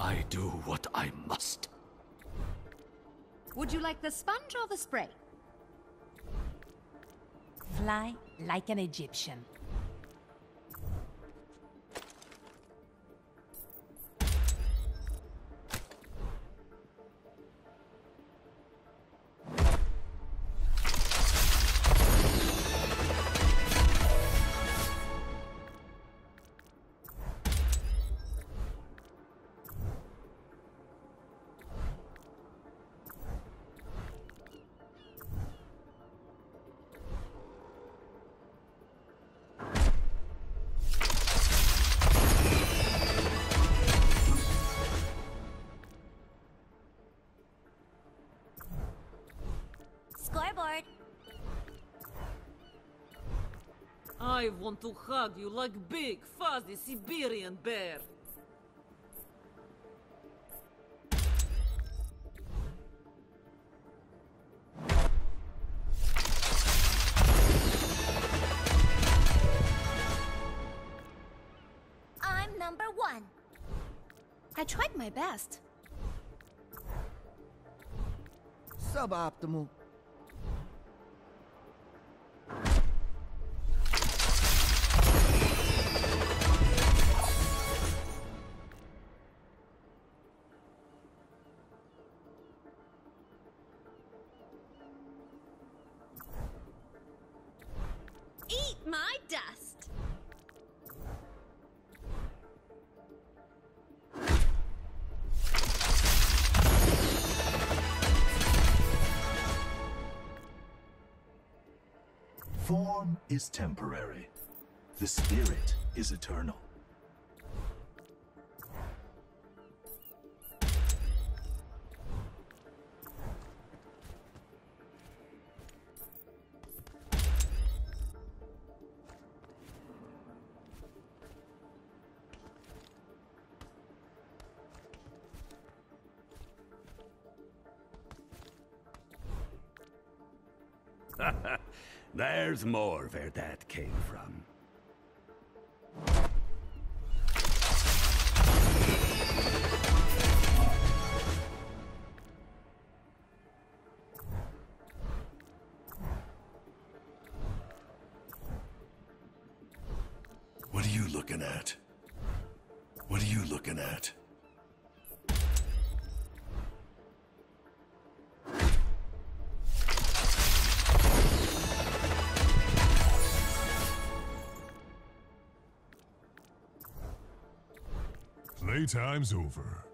I do what I must. Would you like the sponge or the spray? Fly like an Egyptian. Scoreboard. I want to hug you like big, fuzzy Siberian bear. I'm number one. I tried my best. Suboptimal. My dust. Form is temporary. The spirit is eternal. There's more where that came from. What are you looking at? What are you looking at? Playtime's over.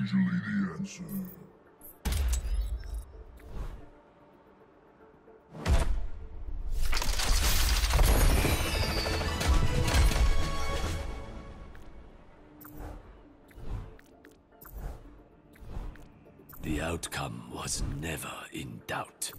Usually the answer. The outcome was never in doubt.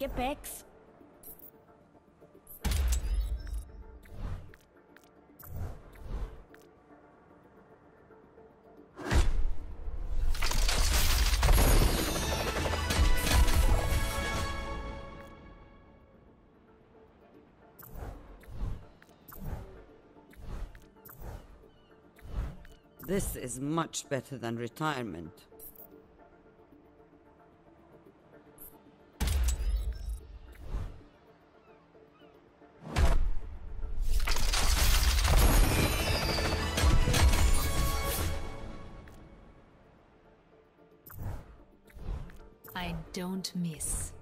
Get Bex. This is much better than retirement. Don't miss.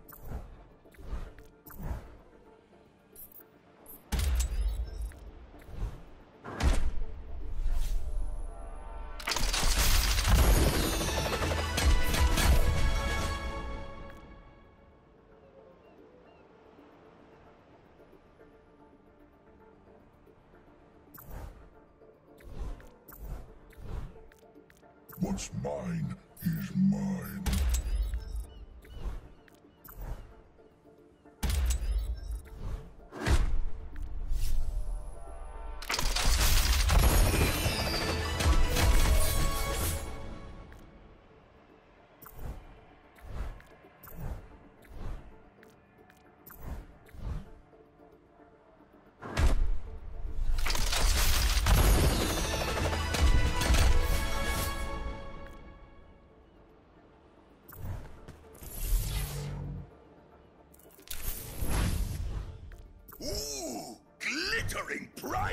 What's mine is mine.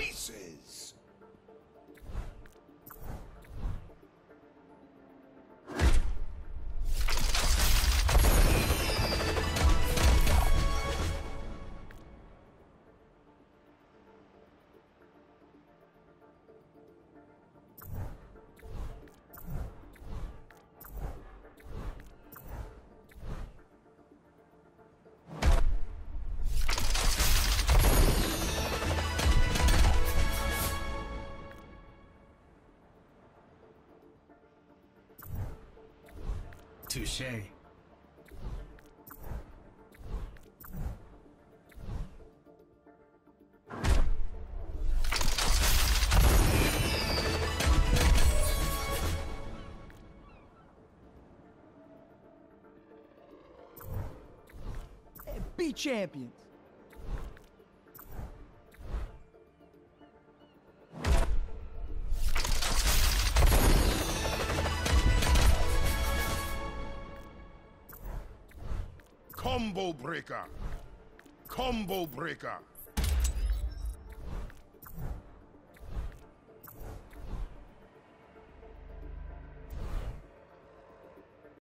Glittering Touche. Be champions. Combo breaker. Combo breaker.